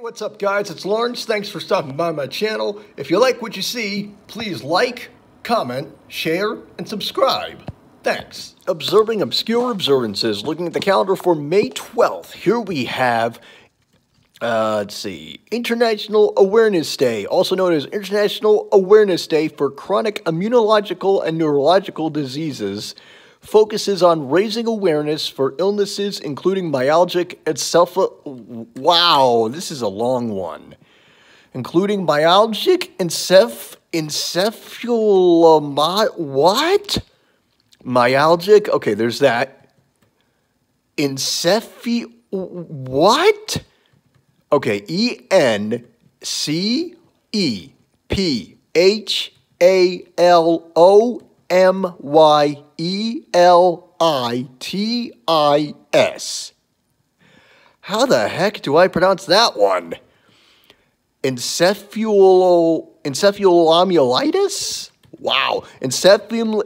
what's up, guys? It's Lawrence. Thanks for stopping by my channel. If you like what you see, please like, comment, share, and subscribe. Thanks. Observing obscure observances, looking at the calendar for May 12th. Here we have, uh, let's see, International Awareness Day, also known as International Awareness Day for Chronic Immunological and Neurological Diseases focuses on raising awareness for illnesses including myalgic encephal. Wow, this is a long one. Including myalgic enceph encephalomyelitis. What? Myalgic. Okay, there's that. Encephi. What? Okay, E N C E P H A L O M Y E L I T I S. How the heck do I pronounce that one? Encephalomyelitis? Wow. Encephalom.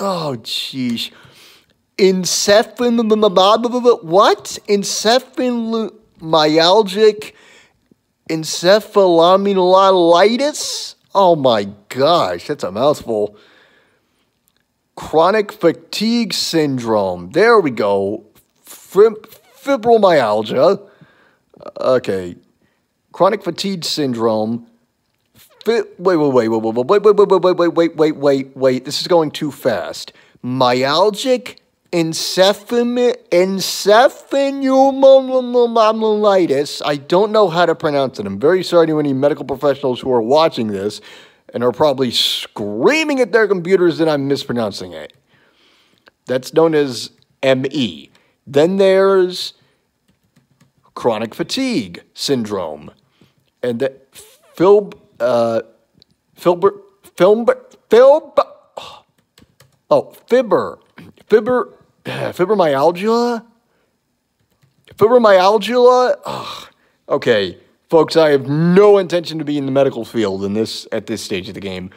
Oh, jeez. Encephalom. What? Encephalomyalgic encephalomyelitis? Oh my gosh, that's a mouthful. Chronic fatigue syndrome. There we go. Fibromyalgia. Okay. Chronic fatigue syndrome. Fi- wait, wait, wait, wait, wait, wait, wait, wait, wait, wait, wait, wait, wait, wait. This is going too fast. Myalgic encephalomyelitis. I don't know how to pronounce it. I'm very sorry to any medical professionals who are watching this and are probably screaming at their computers that I'm mispronouncing it. That's known as ME. Then there's chronic fatigue syndrome. And that Phil, uh, Filbert, Filbert, Filb, oh, Fibber, Fibber, fibromyalgia? Fibromyalgia? Ugh. Okay, folks, I have no intention to be in the medical field in this at this stage of the game.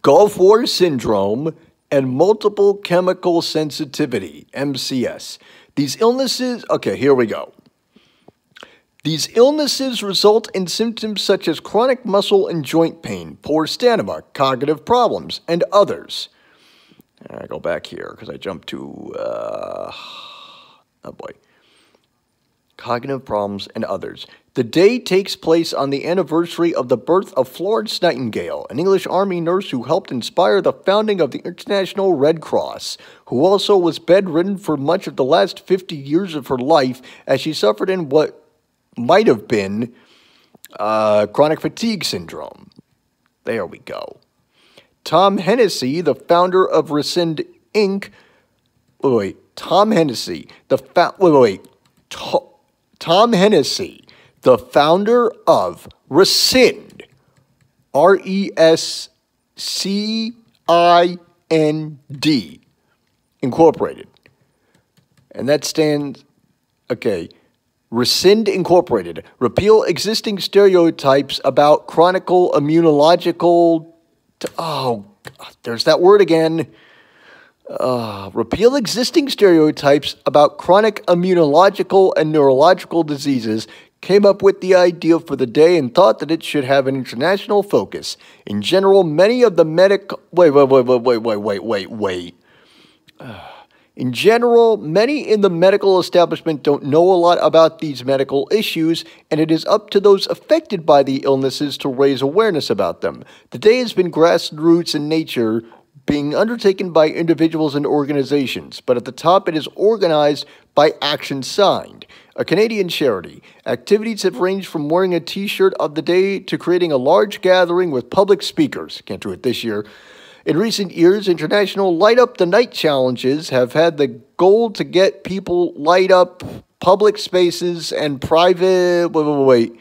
Gulf War syndrome and multiple chemical sensitivity, MCS. These illnesses, okay, here we go. These illnesses result in symptoms such as chronic muscle and joint pain, poor stamina, cognitive problems, and others. I go back here because I jumped to, uh, oh boy, cognitive problems and others. The day takes place on the anniversary of the birth of Florence Nightingale, an English Army nurse who helped inspire the founding of the International Red Cross, who also was bedridden for much of the last 50 years of her life as she suffered in what might have been uh, chronic fatigue syndrome. There we go. Tom Hennessy, the founder of Rescind Inc. Wait, wait, Tom Hennessy, the fa- wait, wait, wait. To- Tom Hennessy, the founder of Rescind, R E S C I N D, Incorporated. And that stands, okay, Rescind Incorporated. Repeal existing stereotypes about chronic immunological oh, there's that word again. Uh, repeal existing stereotypes about chronic immunological and neurological diseases, came up with the idea for the day and thought that it should have an international focus. In general, many of the medical. Wait, wait, wait, wait, wait, wait, wait, wait, wait. Uh, in general, many in the medical establishment don't know a lot about these medical issues, and it is up to those affected by the illnesses to raise awareness about them. The day has been grassroots in nature, being undertaken by individuals and organizations, but at the top it is organized by Action Signed, a Canadian charity. Activities have ranged from wearing a t shirt of the day to creating a large gathering with public speakers. Can't do it this year in recent years, international Light Up the Night challenges have had the goal to get people light up public spaces and private. Wait, wait, wait.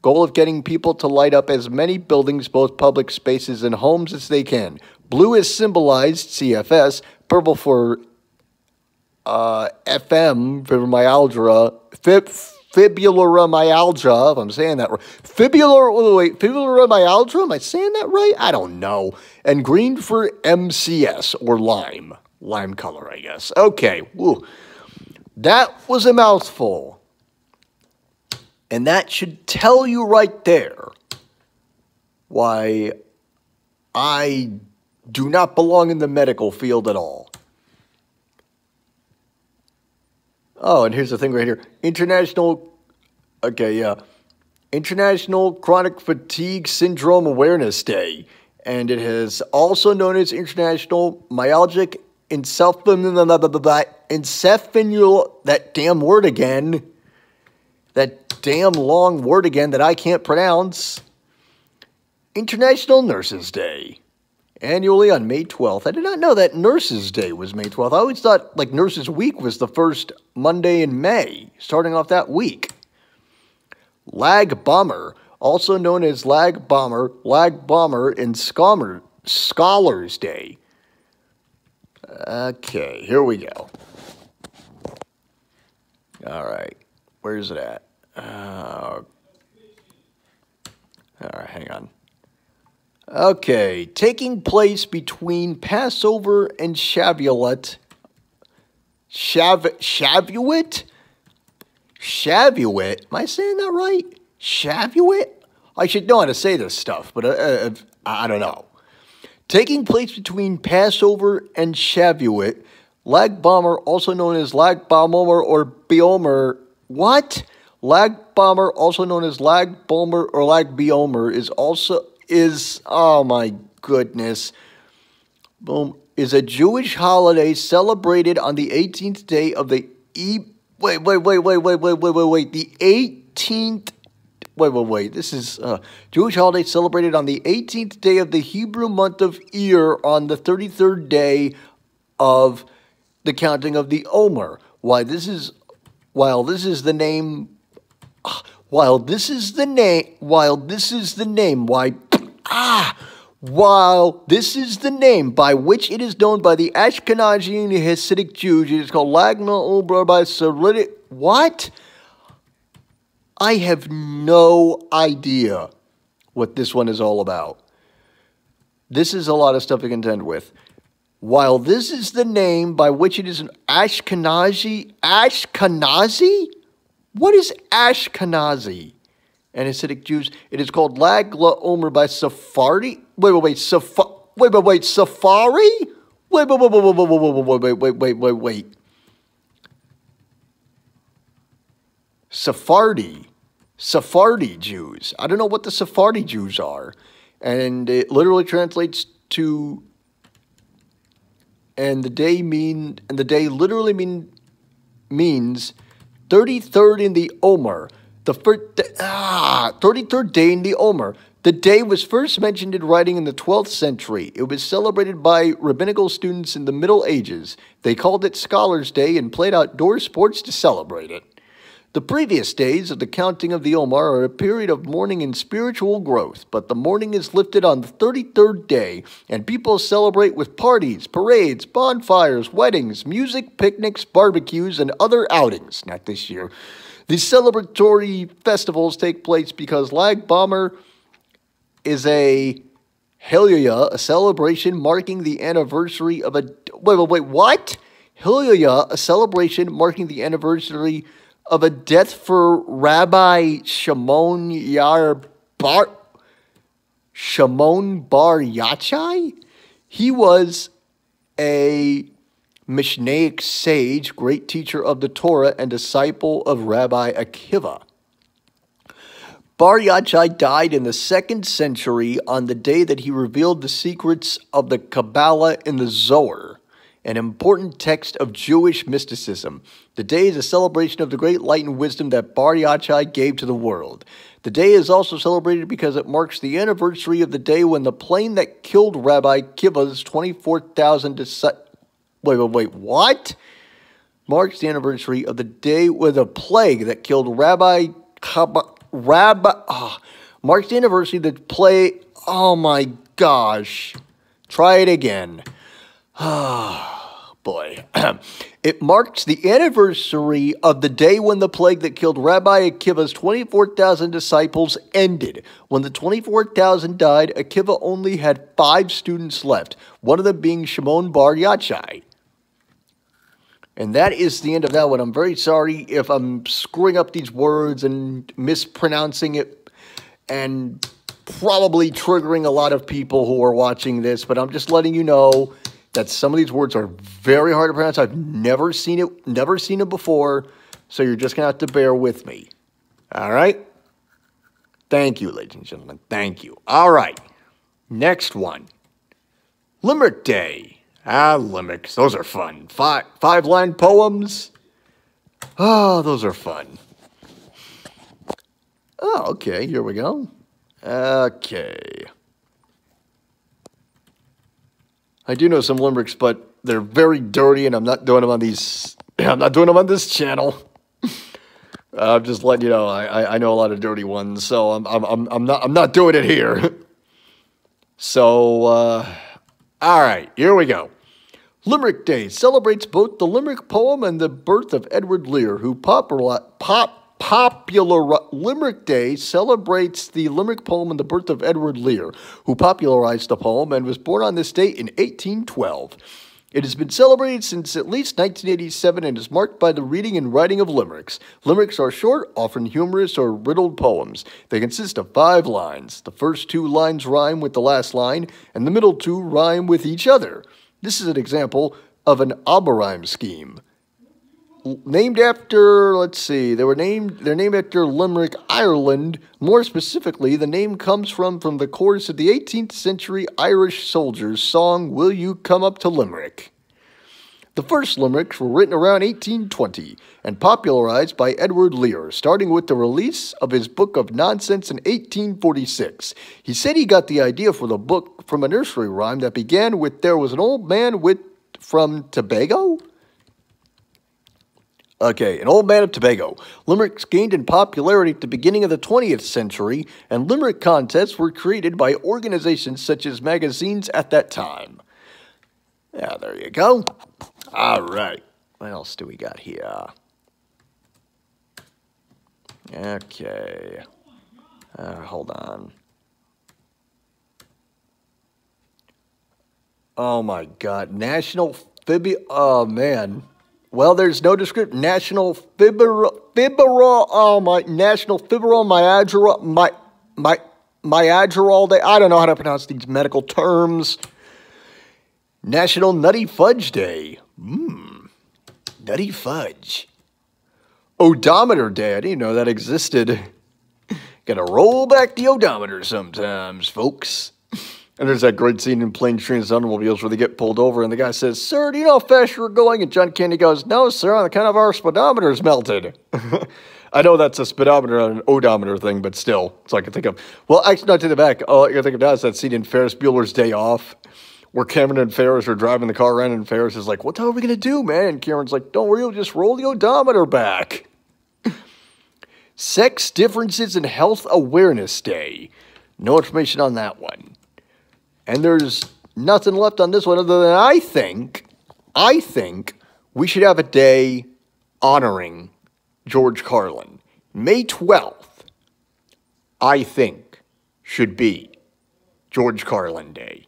Goal of getting people to light up as many buildings, both public spaces and homes, as they can. Blue is symbolized CFS, purple for uh, FM, fibromyalgia, fib, fibromyalgia, if I'm saying that right. Fibular, wait, wait, fibromyalgia, am I saying that right? I don't know. And green for MCS, or lime. Lime color, I guess. Okay, woo. That was a mouthful. And that should tell you right there why I do not belong in the medical field at all. Oh, and here's the thing right here International, okay, yeah. International Chronic Fatigue Syndrome Awareness Day. And it is also known as International Myalgic Encephalomyelitis, that damn word again, that damn long word again that I can't pronounce. International Nurses Day annually on May 12th. I did not know that Nurses Day was May 12th. I always thought like Nurses Week was the first Monday in May, starting off that week. Lag Bomber, also known as Lag Bomber, Lag Bomber, and Scholar, Scholars Day. Okay, here we go. All right, where's it at? Uh, all right, hang on. Okay, taking place between Passover and Shavuot. Shav Shavuot? Shavuot? Am I saying that right? Shavuot? I should know how to say this stuff, but uh, uh, I don't know. Taking place between Passover and Shavuot, Lag Bomber, also known as Lag Bomber or Biomer, what? Lag Bomber, also known as Lag Bomber or Lag Biomer, is also is, oh my goodness, boom, is a Jewish holiday celebrated on the 18th day of the E. Wait, wait, wait, wait, wait, wait, wait, wait, wait. The 18th. Wait, wait, wait. This is uh, Jewish holiday celebrated on the 18th day of the Hebrew month of Iyar on the 33rd day of the counting of the Omer. Why this is, while this is the name, while this is the name, while this is the name, why Ah, while this is the name by which it is known by the Ashkenazi Hasidic Jews, it is called Lagna Ubra by Saritic. What? I have no idea what this one is all about. This is a lot of stuff to contend with. While this is the name by which it is an Ashkenazi, Ashkenazi? What is Ashkenazi? And Hasidic Jews. It is called Lag Omer by Safari. Wait, wait, wait, Safari. Wait, wait, wait, Safari? Wait, wait, wait, wait, wait, wait, wait, wait, wait, wait, wait, wait, wait. Sephardi. Sephardi Jews. I don't know what the Sephardi Jews are. And it literally translates to and the day mean and the day literally mean means 33rd in the Omer, the first, ah, 33rd day in the Omer. The day was first mentioned in writing in the 12th century. It was celebrated by rabbinical students in the Middle Ages. They called it Scholars' Day and played outdoor sports to celebrate it. The previous days of the counting of the Omer are a period of mourning and spiritual growth, but the mourning is lifted on the 33rd day, and people celebrate with parties, parades, bonfires, weddings, music, picnics, barbecues, and other outings. Not this year. These celebratory festivals take place because Lag Bomber is a Hillel, a celebration marking the anniversary of a. Wait, wait, wait, what? Hillel, a celebration marking the anniversary of a death for Rabbi Shimon Yar Bar. Shimon Bar Yachai? He was a Mishnaic sage, great teacher of the Torah, and disciple of Rabbi Akiva. Bar Yachai died in the second century on the day that he revealed the secrets of the Kabbalah in the Zohar, an important text of Jewish mysticism. The day is a celebration of the great light and wisdom that Bar Yachai gave to the world. The day is also celebrated because it marks the anniversary of the day when the plane that killed Rabbi Akiva's 24,000 disciples Wait, wait, wait, what? Marks the anniversary of the day with a plague that killed Rabbi Rabbi. Oh, marks the anniversary of the plague. Oh my gosh. Try it again. Ah, oh, boy. it marks the anniversary of the day when the plague that killed Rabbi Akiva's 24,000 disciples ended. When the 24,000 died, Akiva only had five students left, one of them being Shimon Bar Yachai. And that is the end of that one. I'm very sorry if I'm screwing up these words and mispronouncing it and probably triggering a lot of people who are watching this, but I'm just letting you know that some of these words are very hard to pronounce. I've never seen it, never seen it before, so you're just gonna have to bear with me. All right? Thank you, ladies and gentlemen. Thank you. All right. Next one. Limerick Day. Ah, limericks. Those are fun. Five, five line poems. Oh, those are fun. Oh, okay. Here we go. Okay. I do know some limericks, but they're very dirty, and I'm not doing them on these. I'm not doing them on this channel. I'm just letting you know. I, I know a lot of dirty ones, so I'm I'm I'm, I'm not I'm not doing it here. so, uh, all right, here we go. Limerick Day celebrates both the Limerick poem and the birth of Edward Lear, who popular, pop, popular Limerick Day celebrates the Limerick poem and the birth of Edward Lear, who popularized the poem and was born on this date in 1812. It has been celebrated since at least 1987 and is marked by the reading and writing of limericks. Limericks are short, often humorous or riddled poems. They consist of five lines. The first two lines rhyme with the last line, and the middle two rhyme with each other. This is an example of an AABBA rhyme scheme. Named after, let's see, they were named, they're named after Limerick, Ireland. More specifically, the name comes from, from the chorus of the 18th century Irish soldiers' song, Will You Come Up to Limerick? The first limericks were written around 1820 and popularized by Edward Lear, starting with the release of his Book of Nonsense in 1846. He said he got the idea for the book from a nursery rhyme that began with There was an old man with from Tobago? Okay, an old man of Tobago. Limericks gained in popularity at the beginning of the 20th century, and limerick contests were created by organizations such as magazines at that time. Yeah, there you go. All right. What else do we got here? Okay. Uh, hold on. Oh my God. National Fibi. Oh man. Well, there's no description. National Fibro. Fibro. Oh my. National Fibromyalgia. My. My. Myadgerall Day. I don't know how to pronounce these medical terms. National Nutty Fudge Day. Mmm. Nutty Fudge. Odometer Day. I didn't know that existed. Gotta roll back the odometer sometimes, folks. And there's that great scene in Planes, Trains, and Automobiles where they get pulled over and the guy says, Sir, do you know how fast you're going? And John Candy goes, No, sir, on account of our speedometer's melted. I know that's a speedometer and an odometer thing, but still, it's like I can think of. Well, actually, not to the back. All I can think of now is that scene in Ferris Bueller's Day Off where Cameron and Ferris are driving the car around, and Ferris is like, What the hell are we going to do, man? And Cameron's like, Don't worry, you'll just roll the odometer back. Sex Differences in Health Awareness Day. No information on that one. And there's nothing left on this one other than I think, I think we should have a day honoring George Carlin. May 12th, I think, should be George Carlin Day.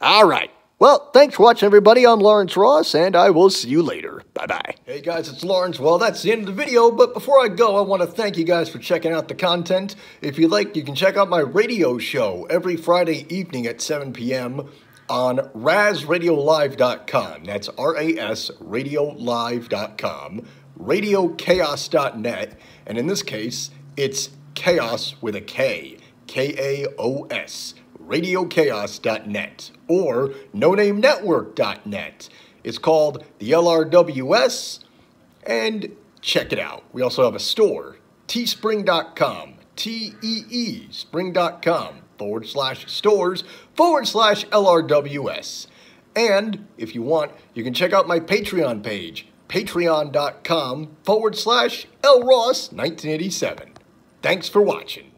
All right. Well, thanks for watching, everybody. I'm Lawrence Ross, and I will see you later. Bye-bye. Hey, guys, it's Lawrence. Well, that's the end of the video, but before I go, I want to thank you guys for checking out the content. If you like, you can check out my radio show every Friday evening at 7 p.m. on rasradiolive.com. That's R-A-S radiolive.com, radiochaos.net, and in this case, it's chaos with a K, K-A-O-S radiochaos.net or nonamenetwork.net. It's called the LRWS, and check it out. We also have a store, teespring.com, T E E, spring.com forward slash stores forward slash LRWS. And if you want, you can check out my Patreon page, patreon.com forward slash LRoss1987. Thanks for watching.